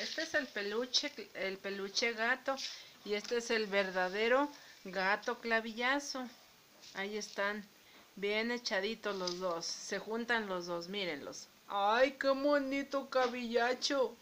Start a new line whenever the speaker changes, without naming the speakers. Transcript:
Este es el peluche, el peluche gato y este es el verdadero gato clavillazo. Ahí están, bien echaditos los dos, se juntan los dos, mírenlos. ¡Ay, qué bonito cabillacho!